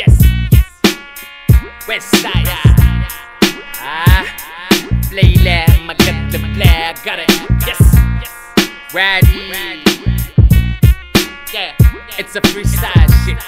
Yes. West side. Ah. Layla, my got the black, got it. Yes. Ready. Yeah. It's a freestyle shit.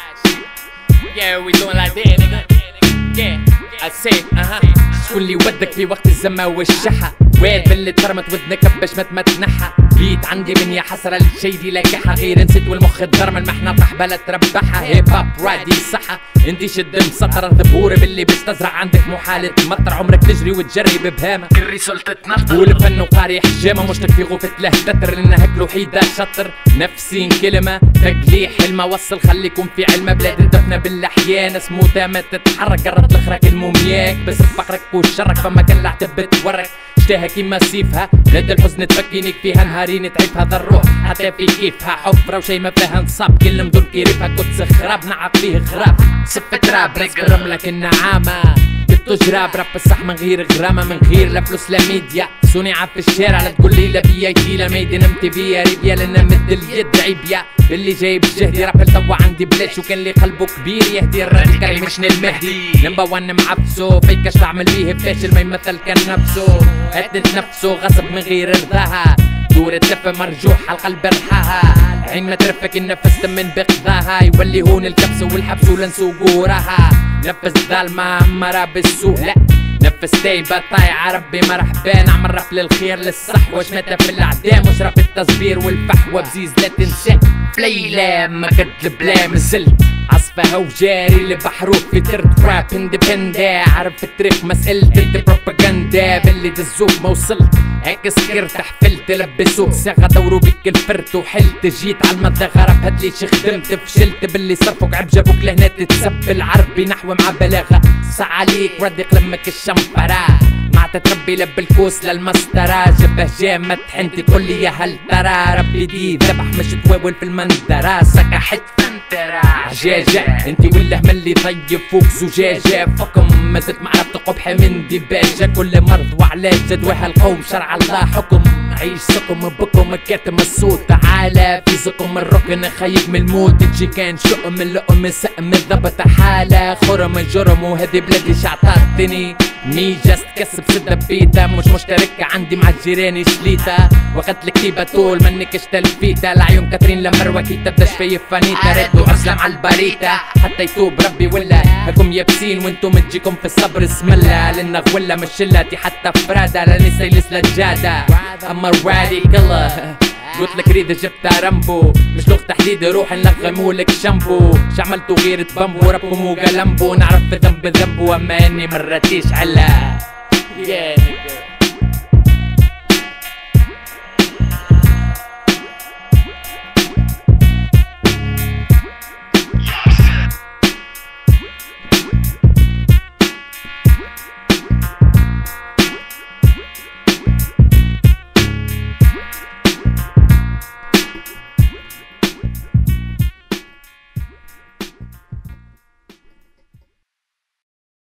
Yeah, we doing like that, nigga. Yeah. I say, uh huh. شكون اللي ودك في وقت الزمة والشحة وين باللي ترمت ودنك باش ما تمتنحها بيت عندي من يا حسرة الشي دي لاكحة غير نسيت والمخ الدرم المحنة طحبة تربحها هيب هاب رادي صحة انتي شد مسطرة ذبورة باللي باش تزرع عندك محالة مطر عمرك تجري وتجري ببهامة. كري سلطة نطر والفن وقاري حجامة. مشتك في غرفة له تتر لانها الوحيدة شطر. نفسين كلمة تقليح حلمة وصل خليكم في علمة بلاد الدفنة بالأحيان. اسمه ما تتحرك. قررت لخرك المومياك. بس بفقرك وشرك. فما كان لعتب بتورك. اشتهى كيما سيفها بلاد الحزن تفكينك فيها نهارين تعيب هذا الروح حتى في كيفها. حفرة وشي ما فيها نصاب كل مدن كيريفها كنت خراب نعق فيه غراب سفة راب رزق لك النعامة كنتو جراب راب الصح من غير غرامة من غير لا فلوس لا ميديا. صنع في الشارع لا تقول لي لا بيا يجي لا ميدن امتي بيا. ريبيا لأن مد اليد عيبيا اللي جايب جهدي راب توا عندي بلاش وكان اللي قلبه كبير يهدي الراديكال مش المهدي. نمبر وان معبسو فيكش تعمل بيه؟ فاشل ما يمثل كان نفسه. هدت نفسه غصب من غير رضاها. دور تلف مرجوح على القلب رحاها عين ما ترفك النفس من بقضاها. يولي هون الكبس والحبس ولنسو قوراها. نفس ظالمة مرة بالسوق لا نفس تايبة طايعة ربي مرحبا نعمل رف للخير للصح. واش متى في الاعدام واشرب التصبير والفحوى بزيز لا تنسى. فليلة ما قد البلا مازلت عصفها وجاري لبحروف في ترد راب اندبندا عارف التاريخ مسألة البروباغندا باللي دزوك ما وصلت. هيك سكرت حفلت لبسوك ساغة دورو بيك الفرت وحلت جيت على المدى غرب هدلي شي خدمت فشلت باللي صرفوك عب جابوك لهنا تتسب العربي نحو مع بلاغة. صع عليك ردي قلمك الشمبرة تتربي لب الكوس للمسطرة. جبه جامد حنتي لي يا هل ترى. ربي دي ذبح مش تواول في المندرة سكحت فنترة عجاجة انتي ولا ملي طيب فوق زجاجة فكم ما زلت قبح من ديباجة كل مرض وعلاج. جدواها القوم. شرع الله حكم. عيش سكم بكم كاتم الصوت تعالى في زكم الركن خيب من الموت. تجي كان شؤم اللقم سقم ضبط حالة. خرم جرم وهدي بلادي شعطاتني. مي جاست كسب سدة بيتا مش مشتركة عندي مع الجيران شليتا. وقت الكتيبة طول منك اشتل فيتا. العيون كاترين لمروة كيتا بداش في فانيتا. ردوا اسلم على البريتا. حتى يتوب ربي ولا. هكم يابسين وأنتم تجيكم في الصبر. اسم الله. لنا غولة مش شلتي حتى فرادة. لاني سيلس لجادة. اما الرادي كله. قلت لك ريد جبت رامبو. مش لغة تحديد روح نلغمو لك شامبو. شعملتو غير تبامبو ربو مو قلمبو. نعرف ذنب ذنبو اما اني مرتيش علا yeah.